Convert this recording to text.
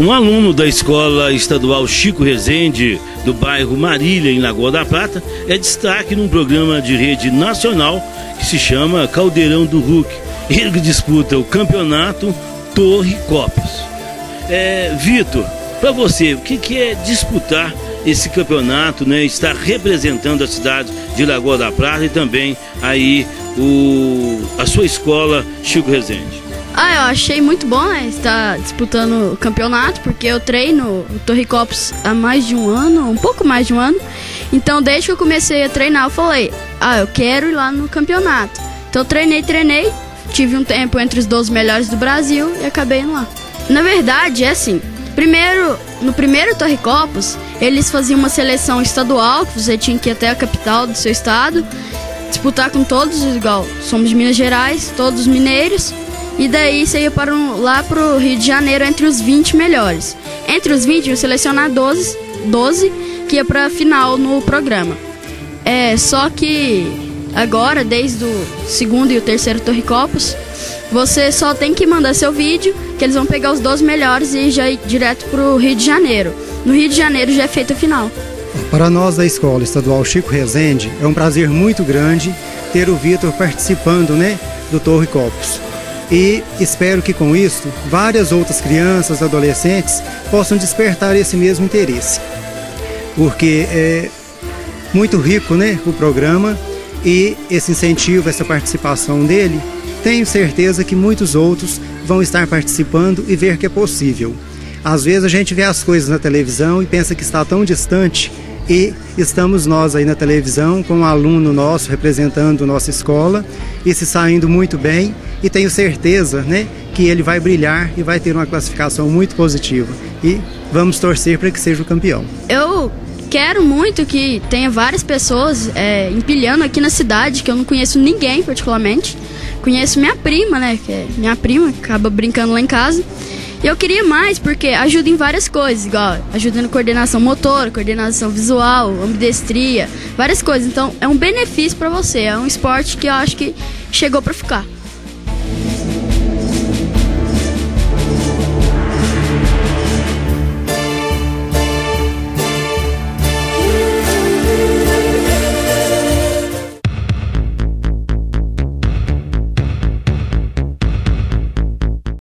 Um aluno da Escola Estadual Chico Rezende, do bairro Marília, em Lagoa da Prata, é destaque num programa de rede nacional que se chama Caldeirão do Hulk. Ele disputa o campeonato Torre Copos. É, Vitor, para você, o que, que é disputar esse campeonato, né? Estar representando a cidade de Lagoa da Prata e também aí o, a sua escola Chico Rezende. Ah, eu achei muito bom né, estar disputando o campeonato, porque eu treino o Torre Copos há mais de um ano, um pouco mais de um ano. Então, desde que eu comecei a treinar, eu falei, ah, eu quero ir lá no campeonato. Então, treinei, treinei, tive um tempo entre os 12 melhores do Brasil e acabei indo lá. Na verdade, é assim, primeiro, no primeiro Torre Copos, eles faziam uma seleção estadual, que você tinha que ir até a capital do seu estado, disputar com todos, igual, somos de Minas Gerais, todos mineiros, e daí você ia para um, lá para o Rio de Janeiro entre os 20 melhores. Entre os 20, eu selecionar 12, 12 que ia para a final no programa. É, só que agora, desde o segundo e o terceiro Torre Copos, você só tem que mandar seu vídeo, que eles vão pegar os 12 melhores e já ir direto para o Rio de Janeiro. No Rio de Janeiro já é feita a final. Para nós da Escola Estadual Chico Rezende, é um prazer muito grande ter o Vitor participando né, do Torre Copos e espero que com isso várias outras crianças, adolescentes possam despertar esse mesmo interesse, porque é muito rico, né, o programa e esse incentivo, essa participação dele, tenho certeza que muitos outros vão estar participando e ver que é possível. Às vezes a gente vê as coisas na televisão e pensa que está tão distante e estamos nós aí na televisão com um aluno nosso representando nossa escola e se saindo muito bem e tenho certeza, né, que ele vai brilhar e vai ter uma classificação muito positiva. E vamos torcer para que seja o campeão. Eu quero muito que tenha várias pessoas é, empilhando aqui na cidade, que eu não conheço ninguém particularmente. Conheço minha prima, né, que é minha prima, acaba brincando lá em casa. E eu queria mais porque ajuda em várias coisas, igual ajuda na coordenação motor, coordenação visual, ambidestria, várias coisas. Então é um benefício para você, é um esporte que eu acho que chegou para ficar.